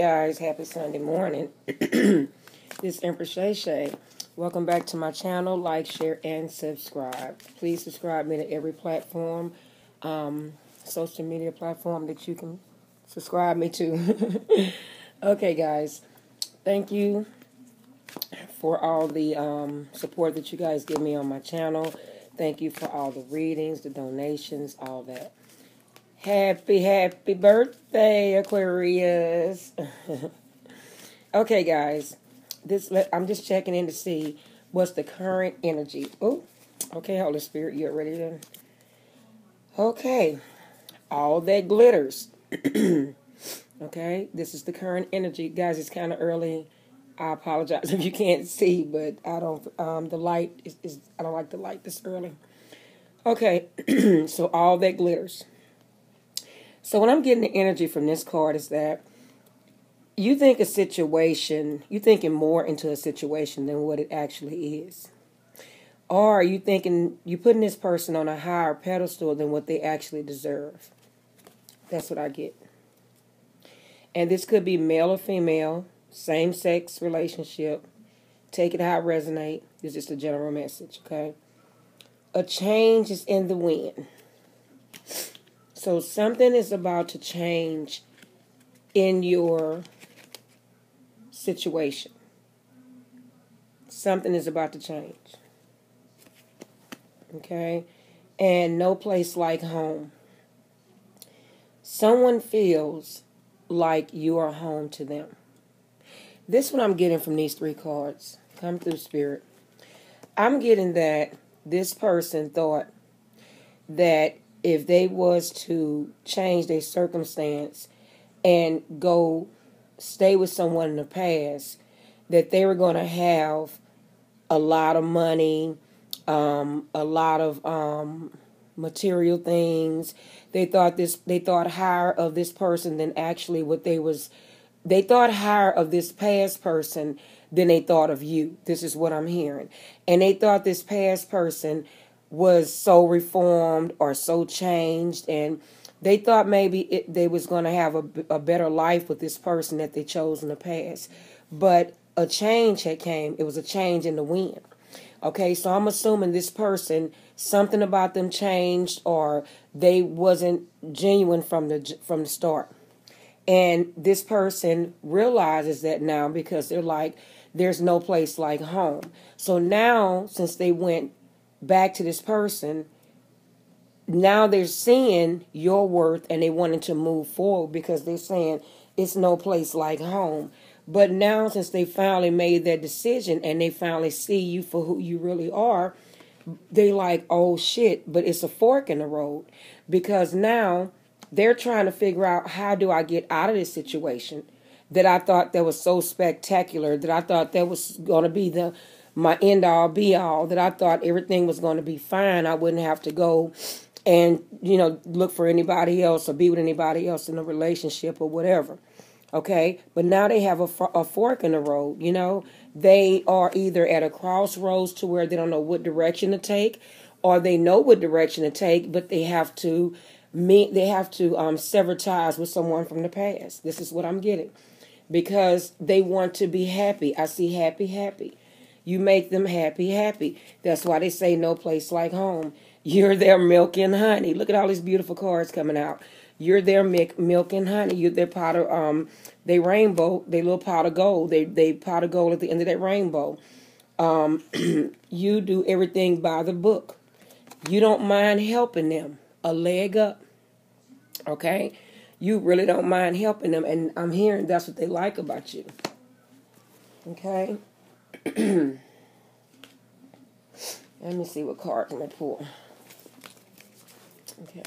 guys, happy Sunday morning. this is Empress Shay Shay. Welcome back to my channel. Like, share, and subscribe. Please subscribe me to every platform, um, social media platform that you can subscribe me to. okay, guys. Thank you for all the um, support that you guys give me on my channel. Thank you for all the readings, the donations, all that. Happy, happy birthday, Aquarius. okay, guys. This I'm just checking in to see what's the current energy. Oh, okay, Holy Spirit, you're ready to. Okay, all that glitters. okay, this is the current energy, guys. It's kind of early. I apologize if you can't see, but I don't. Um, the light is, is I don't like the light this early. Okay, so all that glitters. So what I'm getting the energy from this card is that you think a situation, you're thinking more into a situation than what it actually is. Or you thinking you're putting this person on a higher pedestal than what they actually deserve. That's what I get. And this could be male or female, same sex relationship. Take it how it resonate. This is just a general message, okay? A change is in the wind. So something is about to change in your situation. Something is about to change. Okay? And no place like home. Someone feels like you are home to them. This one I'm getting from these three cards. Come through spirit. I'm getting that this person thought that if they was to change their circumstance and go stay with someone in the past, that they were going to have a lot of money, um, a lot of um, material things. They thought this. They thought higher of this person than actually what they was. They thought higher of this past person than they thought of you. This is what I'm hearing, and they thought this past person was so reformed or so changed and they thought maybe it, they was going to have a, a better life with this person that they chose in the past. But a change had came. It was a change in the wind. Okay so i'm assuming this person something about them changed or they wasn't genuine from the from the start. And this person realizes that now because they're like there's no place like home. So now since they went back to this person, now they're seeing your worth and they wanting to move forward because they're saying it's no place like home. But now, since they finally made that decision and they finally see you for who you really are, they like, oh shit, but it's a fork in the road because now they're trying to figure out how do I get out of this situation that I thought that was so spectacular that I thought that was going to be the my end all be all that I thought everything was going to be fine. I wouldn't have to go and you know look for anybody else or be with anybody else in a relationship or whatever. Okay, but now they have a, a fork in the road. You know, they are either at a crossroads to where they don't know what direction to take, or they know what direction to take, but they have to meet. They have to um, sever ties with someone from the past. This is what I'm getting because they want to be happy. I see happy, happy. You make them happy, happy. That's why they say no place like home. You're their milk and honey. Look at all these beautiful cards coming out. You're their milk, and honey. You're their of um, they rainbow. They little pot of gold. They they pot of gold at the end of that rainbow. Um, you do everything by the book. You don't mind helping them. A leg up. Okay, you really don't mind helping them, and I'm hearing that's what they like about you. Okay. Let me see what card can I pull. Okay.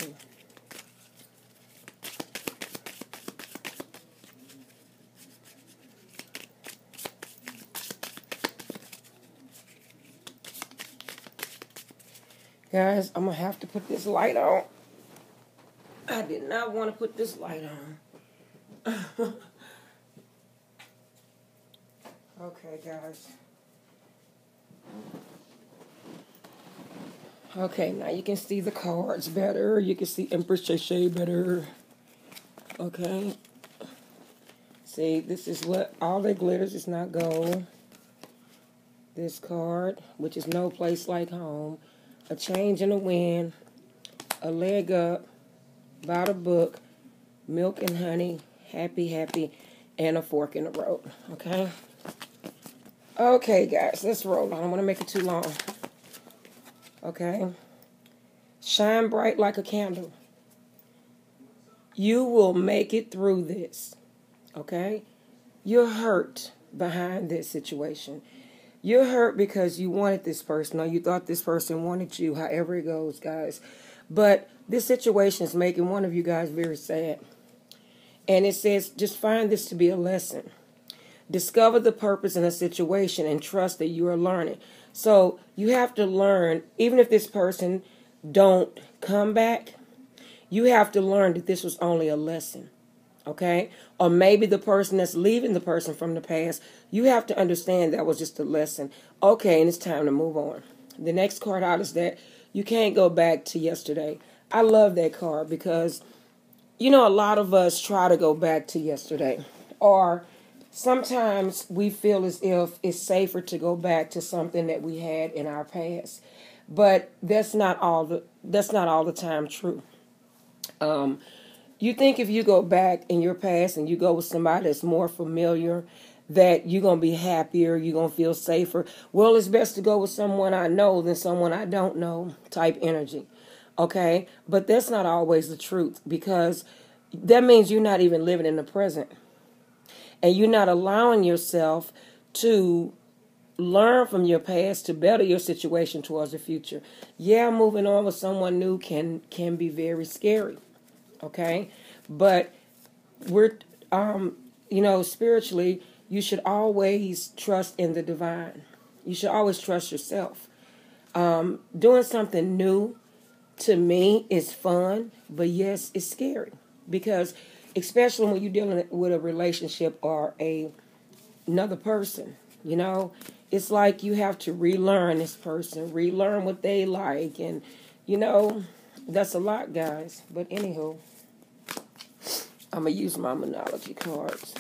Guys, I'm going to have to put this light on. I did not want to put this light on. okay, guys. Okay, now you can see the cards better. You can see Empress Shay better. Okay. See, this is what all that glitters is not gold. This card, which is no place like home. A change in the wind. A leg up. About a book. Milk and honey. Happy, happy. And a fork in the road. Okay? Okay, guys, let's roll. On. I don't want to make it too long. Okay? Shine bright like a candle. You will make it through this. Okay? You're hurt behind this situation. You're hurt because you wanted this person or you thought this person wanted you, however it goes, guys. But this situation is making one of you guys very sad. And it says, just find this to be a lesson. Discover the purpose in a situation and trust that you are learning. So you have to learn, even if this person don't come back, you have to learn that this was only a lesson. Okay? Or maybe the person that's leaving the person from the past, you have to understand that was just a lesson. Okay, and it's time to move on. The next card out is that you can't go back to yesterday. I love that card because, you know, a lot of us try to go back to yesterday. Or sometimes we feel as if it's safer to go back to something that we had in our past. But that's not all the that's not all the time true. Um, you think if you go back in your past and you go with somebody that's more familiar, that you're gonna be happier, you're gonna feel safer. Well, it's best to go with someone I know than someone I don't know type energy. Okay? But that's not always the truth because that means you're not even living in the present. And you're not allowing yourself to learn from your past to better your situation towards the future. Yeah, moving on with someone new can can be very scary. Okay? But we're um you know, spiritually, you should always trust in the divine. You should always trust yourself. Um, doing something new to me is fun, but yes, it's scary because especially when you're dealing with a relationship or a another person, you know, it's like you have to relearn this person, relearn what they like, and you know, that's a lot, guys. But anywho, I'm gonna use my Moonology cards.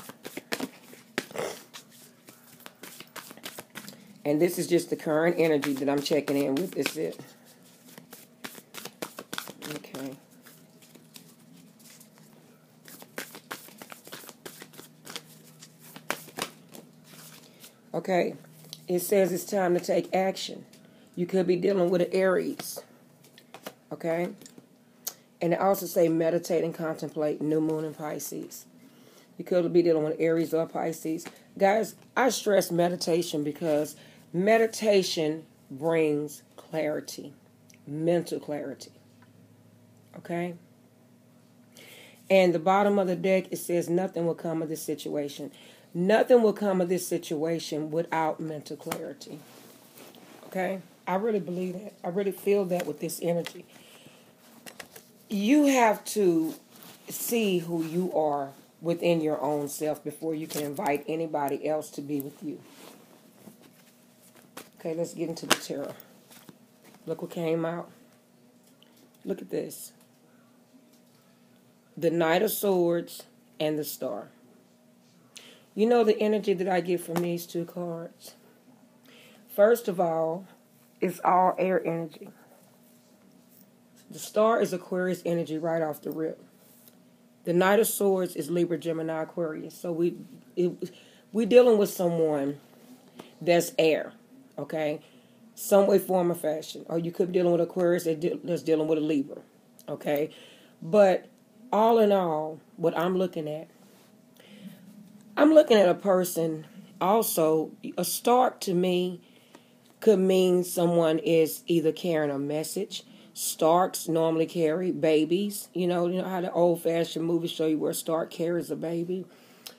And this is just the current energy that I'm checking in with. This it. Okay. Okay. It says it's time to take action. You could be dealing with an Aries. Okay? And it also say meditate and contemplate new moon in Pisces. You could be dealing with Aries or Pisces. Guys, I stress meditation because meditation brings clarity, mental clarity. Okay? And the bottom of the deck, it says nothing will come of this situation. Nothing will come of this situation without mental clarity. Okay? I really believe that. I really feel that with this energy. You have to see who you are within your own self before you can invite anybody else to be with you. Okay, let's get into the tarot. Look what came out. Look at this. The Knight of Swords and the Star. You know the energy that I get from these two cards? First of all, it's all air energy. The star is Aquarius energy right off the rip. The Knight of Swords is Libra, Gemini, Aquarius. So we it, we dealing with someone that's air, okay, some way, form, or fashion. Or you could be dealing with Aquarius that's dealing with a Libra, okay. But all in all, what I'm looking at I'm looking at a person also, a start to me could mean someone is either carrying a message. Starks normally carry babies. You know, you know how the old fashioned movies show you where a Stark carries a baby.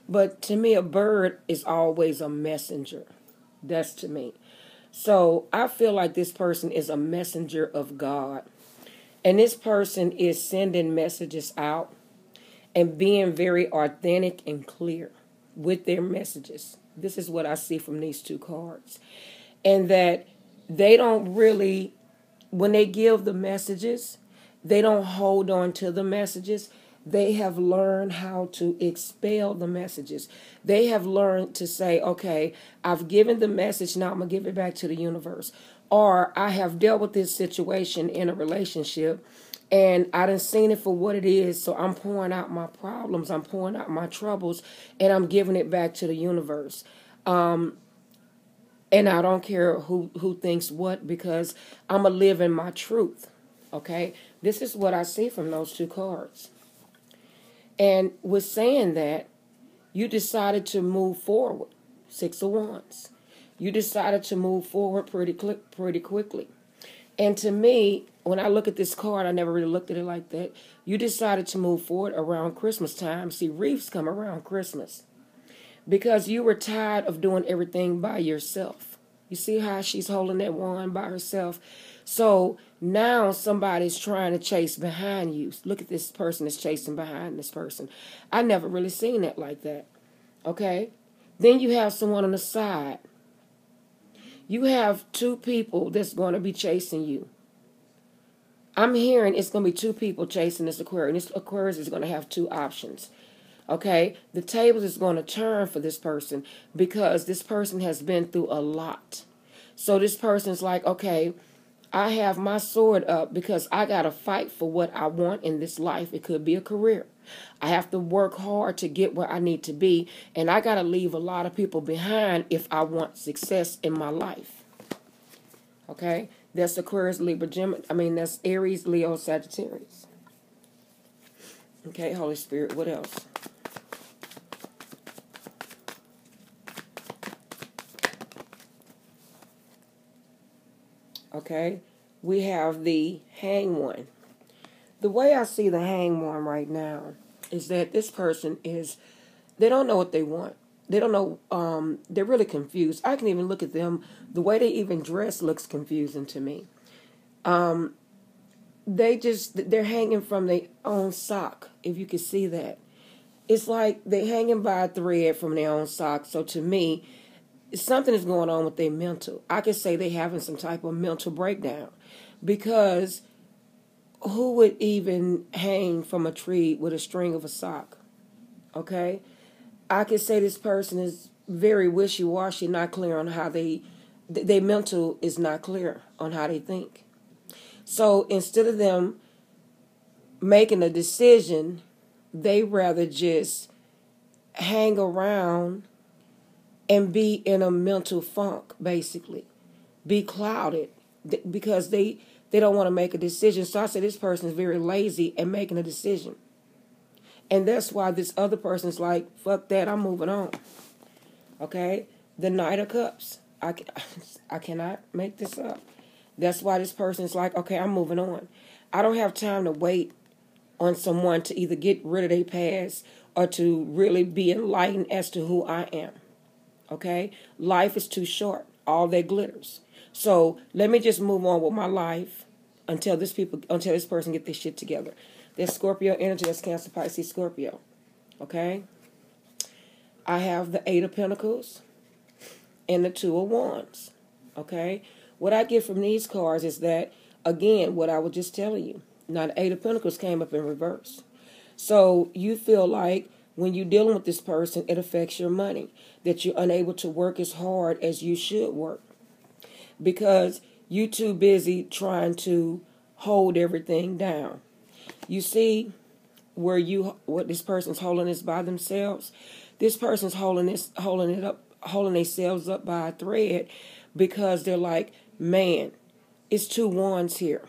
But to me, a bird is always a messenger. That's to me. So I feel like this person is a messenger of God. And this person is sending messages out and being very authentic and clear with their messages. This is what I see from these two cards. And that they don't really, when they give the messages, they don't hold on to the messages. they have learned how to expel the messages. They have learned to say, okay, I've given the message, now I'm going to give it back to the universe. Or I have dealt with this situation in a relationship and I done seen it for what it is, so I'm pouring out my problems, I'm pouring out my troubles, and I'm giving it back to the universe. Um, and I don't care who who thinks what because I'm a live in my truth. Okay, this is what I see from those two cards. And with saying that, you decided to move forward. Six of Wands. You decided to move forward pretty pretty quickly. And to me, when I look at this card, I never really looked at it like that. You decided to move forward around Christmas time. See, reefs come around Christmas because you were tired of doing everything by yourself. You see how she's holding that wand by herself? So now somebody's trying to chase behind you. Look at this person is chasing behind this person. I never really seen that like that. Okay? Then you have someone on the side. You have two people that's going to be chasing you. I'm hearing it's going to be two people chasing this Aquarius. This Aquarius is going to have two options. Okay, the tables is going to turn for this person because this person has been through a lot. So this person's like, okay, I have my sword up because I got to fight for what I want in this life. It could be a career. I have to work hard to get where I need to be, and I got to leave a lot of people behind if I want success in my life. Okay, that's Aquarius, Libra, Gemini. I mean, that's Aries, Leo, Sagittarius. Okay, Holy Spirit, what else? Okay, we have the hang one. The way I see the hang one right now is that this person is, they don't know what they want. They don't know, um, they're really confused. I can even look at them, the way they even dress looks confusing to me. Um, they just, they're hanging from their own sock, if you can see that. It's like they're hanging by a thread from their own sock. So to me, something is going on with their mental. I could say they're having some type of mental breakdown because who would even hang from a tree with a string of a sock? Okay? I could say this person is very wishy washy, not clear on how they, their mental is not clear on how they think. So instead of them making a decision, they rather just hang around and be in a mental funk, basically, be clouded because they they don't want to make a decision. So I say this person is very lazy at making a decision. And that's why this other person's like, fuck that, I'm moving on. Okay? The Knight of Cups. I, I cannot make this up. That's why this person's like, okay, I'm moving on. I don't have time to wait on someone to either get rid of their past or to really be enlightened as to who I am. Okay? Life is too short. All that glitters. So let me just move on with my life until this people until this person get this shit together. There's Scorpio energy, that's Cancer, Pisces, Scorpio. Okay? I have the Eight of Pentacles and the Two of Wands. Okay? What I get from these cards is that, again, what I was just telling you. Now, the Eight of Pentacles came up in reverse. So you feel like when you're dealing with this person, it affects your money, that you're unable to work as hard as you should work because you're too busy trying to hold everything down. You see where you what this person's holding this by themselves. This person's holding this holding it up holding themselves up by a thread because they're like, man, it's two wands here.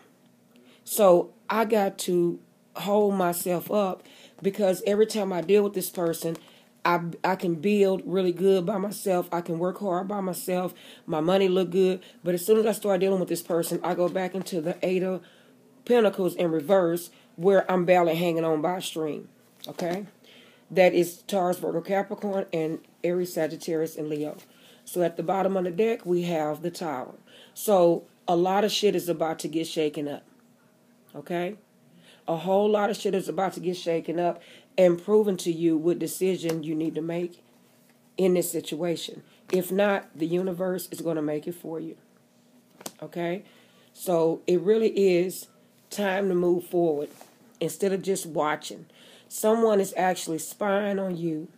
So I got to hold myself up because every time I deal with this person, I I can build really good by myself. I can work hard by myself. My money look good. But as soon as I start dealing with this person, I go back into the eight of pentacles in reverse where I'm barely hanging on by a string. Okay? That is Taurus, Virgo, Capricorn, and Aries, Sagittarius, and Leo. So at the bottom of the deck, we have the Tower. So a lot of shit is about to get shaken up. Okay? A whole lot of shit is about to get shaken up and proven to you what decision you need to make in this situation. If not, the universe is going to make it for you. Okay? So it really is time to move forward instead of just watching. Someone is actually spying on you